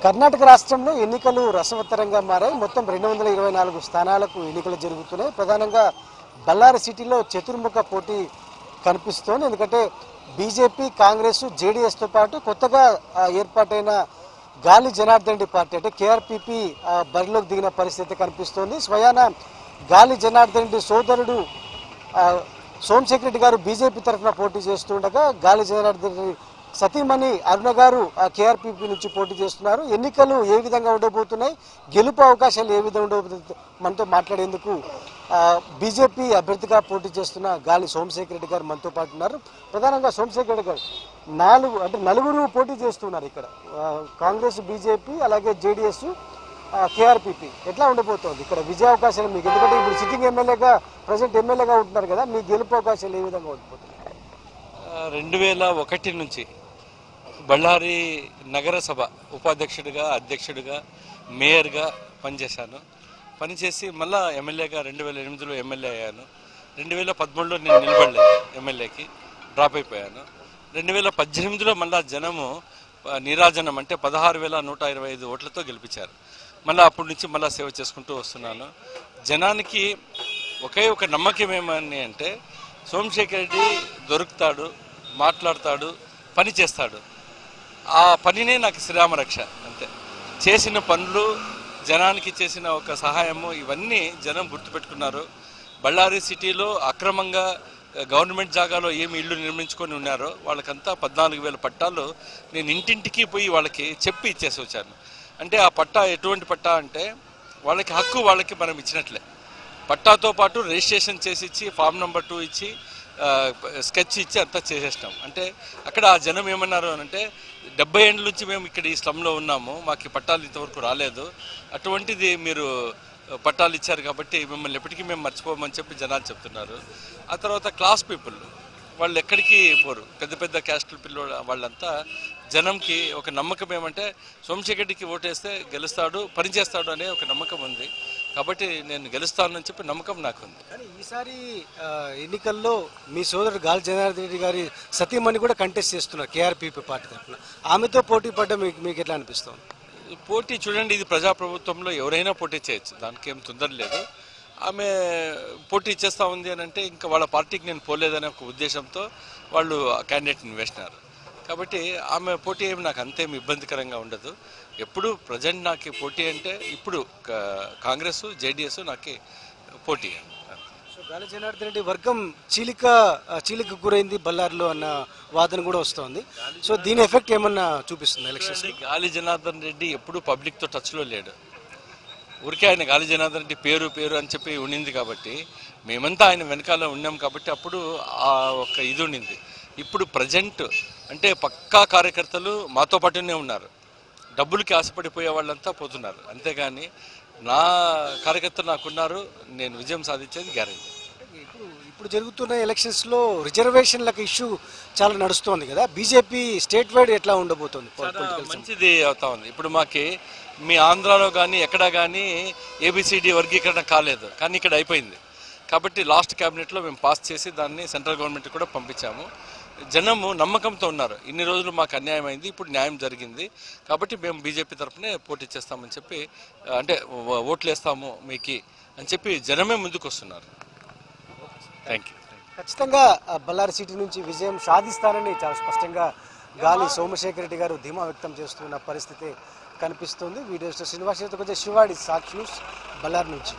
కర్ణాటక రాష్ట్రంలో ఎన్నికలు రసవత్తరంగా మారాయి. మొత్తం రెండు వందల ఇరవై నాలుగు స్థానాలకు ఎన్నికలు జరుగుతున్నాయి. ప్రధానంగా బళ్ళారి సిటీలో చతుర్ముఖ పోటీ కనిపిస్తోంది. ఎందుకంటే బీజేపీ కాంగ్రెస్ జేడీఎస్తో పాటు కొత్తగా ఏర్పాటైన గాలి జనార్దన్ రెడ్డి పార్టీ అంటే కేఆర్పీపీ బరిలోకి దిగిన పరిస్థితి కనిపిస్తోంది. స్వయాన గాలి జనార్దన్ రెడ్డి సోదరుడు ఆ, సోమశేఖర్ రెడ్డి గారు బీజేపీ తరఫున పోటీ చేస్తుండగా గాలి జనార్దన్ రెడ్డి సతీమణి అరుణ గారు కేఆర్పీపీ నుంచి పోటీ చేస్తున్నారు. ఎన్నికలు ఏ విధంగా ఉండబోతున్నాయి? గెలుపు అవకాశాలు ఏ విధంగా ఉండబోతుంది మనతో మాట్లాడేందుకు బీజేపీ అభ్యర్థిగా పోటీ చేస్తున్న గాలి సోమశేఖర్ రెడ్డి గారు మనతో పాటు ఉన్నారు. ప్రధానంగా సోమశేఖర్ రెడ్డి గారు నాలుగు అంటే నలుగురు పోటీ చేస్తున్నారు ఇక్కడ. కాంగ్రెస్ బీజేపీ అలాగే జేడీఎస్ కేఆర్పీపీ. ఎట్లా ఉండబోతోంది? ఇక్కడ విజయ అవకాశాలు మీకు ఎందుకంటే ఇప్పుడు సిట్టింగ్ ఎమ్మెల్యేగా ప్రజెంట్ ఎమ్మెల్యేగా ఉంటున్నారు కదా మీ గెలుపు అవకాశాలు ఏ విధంగా ఉండబోతున్నాయి? రెండు వేల ఒకటి నుంచి బళ్ళారి నగరసభ ఉపాధ్యక్షుడిగా అధ్యక్షుడిగా మేయర్గా పనిచేశాను. పనిచేసి మళ్ళా ఎమ్మెల్యేగా రెండు వేల ఎనిమిదిలో ఎమ్మెల్యే అయ్యాను. రెండు వేల పదమూడులో నేను నిలబడలేదు ఎమ్మెల్యేకి డ్రాప్ అయిపోయాను. రెండు వేల పద్దెనిమిదిలో మళ్ళా జనము నిరాజనం నీరాజనం అంటే పదహారు వేల నూట ఇరవై ఐదు ఓట్లతో గెలిపించారు. మళ్ళీ అప్పటి నుంచి మళ్ళీ సేవ చేసుకుంటూ వస్తున్నాను. జనానికి ఒకే ఒక నమ్మకం ఏమని అంటే సోమశేఖర్ రెడ్డి దొరుకుతాడు మాట్లాడతాడు పని చేస్తాడు. ఆ పనినే నాకు శ్రీరామ రక్ష అంతే. చేసిన పనులు జనానికి చేసిన ఒక సహాయము ఇవన్నీ జనం గుర్తుపెట్టుకున్నారు. బళ్ళారి సిటీలో అక్రమంగా గవర్నమెంట్ జాగాలో ఏమి ఇల్లు నిర్మించుకొని ఉన్నారో వాళ్ళకంతా పద్నాలుగు వేల పట్టాలు నేను ఇంటింటికి పోయి వాళ్ళకి చెప్పి ఇచ్చేసి వచ్చాను. అంటే ఆ పట్టా ఎటువంటి పట్టా అంటే వాళ్ళకి హక్కు వాళ్ళకి మనం ఇచ్చినట్లే. పట్టాతో పాటు రిజిస్ట్రేషన్ చేసి ఇచ్చి ఫామ్ నెంబర్ టూ ఇచ్చి స్కెచ్ ఇచ్చి అంతా చేసేసినాం అంటే అక్కడ ఆ జనం ఏమన్నారు అని అంటే డెబ్బై ఏళ్ళ నుంచి మేము ఇక్కడ ఈ స్లంలో ఉన్నాము మాకు పట్టాలు ఇంతవరకు రాలేదు. అటువంటిది మీరు పట్టాలు ఇచ్చారు కాబట్టి మిమ్మల్ని ఎప్పటికీ మేము మర్చిపోమని చెప్పి జనాలు చెప్తున్నారు. ఆ తర్వాత క్లాస్ పీపుల్ వాళ్ళు ఎక్కడికి పోరు? పెద్ద పెద్ద క్యాస్టుల పిల్లలు వాళ్ళంతా జనంకి ఒక నమ్మకం ఏమంటే సోమశేఖర్కి ఓటేస్తే గెలుస్తాడు పనిచేస్తాడు అనే ఒక నమ్మకం ఉంది. కాబట్టి నేను గెలుస్తానని చెప్పి నమ్మకం నాకు ఉంది కానీ ఈసారి ఎన్నికల్లో మీ సోదరుడు గాలి జనార్దన్ రెడ్డి గారి సతీమణి కూడా కంటెస్ట్ చేస్తున్నారు కేఆర్పీపీ పార్టీ తరఫున. ఆమెతో పోటీ పడ్డ మీకు మీకు ఎట్లా అనిపిస్తుంది? పోటీ చూడండి ఇది ప్రజాప్రభుత్వంలో ఎవరైనా పోటీ చేయొచ్చు. దానికి ఏం తొందర లేదు. ఆమె పోటీ చేస్తూ ఉంది అని అంటే ఇంకా వాళ్ళ పార్టీకి నేను పోలేదనే ఒక ఉద్దేశంతో వాళ్ళు క్యాండిడేట్ని వేసినారు. కాబట్టి ఆమె పోటీ ఏమి నాకు అంతేమి ఇబ్బందికరంగా ఉండదు. ఎప్పుడు ప్రజెంట్ నాకు పోటీ అంటే ఇప్పుడు కాంగ్రెస్ జేడిఎస్ నాకు పోటీ సో గాలి జనార్దన్ రెడ్డి వర్గం చీలిక చీలిక గురైంది బళ్ళారిలో అన్న వాదన కూడా వస్తోంది. సో దీని ఎఫెక్ట్ ఏమన్నా చూపిస్తుంది ఎలక్షన్స్ గాలి జనార్దన్ రెడ్డి ఎప్పుడు పబ్లిక్తో టచ్లో లేడు. ఊరికే ఆయన గాలి జనార్దన్ రెడ్డి పేరు పేరు అని చెప్పి ఉండింది కాబట్టి మేమంతా ఆయన వెనకాల ఉన్నాం కాబట్టి అప్పుడు ఆ ఒక ఇది ఉండింది. ఇప్పుడు ప్రజెంట్ అంటే పక్కా కార్యకర్తలు మాతో పాటునే ఉన్నారు. డబ్బులకి ఆశపడిపోయే వాళ్ళంతా పోతున్నారు. అంతేగాని నా కార్యకర్తలు నాకున్నారు నేను విజయం సాధించేది గ్యారెంటీ. ఇప్పుడు ఇప్పుడు జరుగుతున్న ఎలక్షన్స్లో రిజర్వేషన్లకు ఇష్యూ చాలా నడుస్తోంది కదా. బీజేపీ స్టేట్ వైడ్ ఎట్లా ఉండబోతోంది మంచిది అవుతా ఉంది. ఇప్పుడు మాకి మీ ఆంధ్రాలో కానీ ఎక్కడ కానీ ఏబిసిడి వర్గీకరణ కాలేదు. కానీ ఇక్కడ అయిపోయింది. కాబట్టి లాస్ట్ క్యాబినెట్లో మేము పాస్ చేసి దాన్ని సెంట్రల్ గవర్నమెంట్ కూడా పంపించాము. జనము నమ్మకంతో ఉన్నారు. ఇన్ని రోజులు మాకు అన్యాయం అయింది ఇప్పుడు న్యాయం జరిగింది. కాబట్టి మేము బీజేపీ తరఫునే పోటీ చేస్తామని చెప్పి అంటే ఓట్లు వేస్తాము మీకు అని చెప్పి జనమే ముందుకు వస్తున్నారు. థ్యాంక్ యూ ఖచ్చితంగా ఆ, బళ్ళారి సిటీ నుంచి విజయం సాధిస్తారని చాలా స్పష్టంగా గాలి సోమశేఖర్ రెడ్డి గారు ధీమా వ్యక్తం చేస్తున్న పరిస్థితి కనిపిస్తుంది. వీడియో శ్రీనివాస్ కొంచెం శివాడి సాక్షి న్యూస్ బళ్ళారి నుంచి.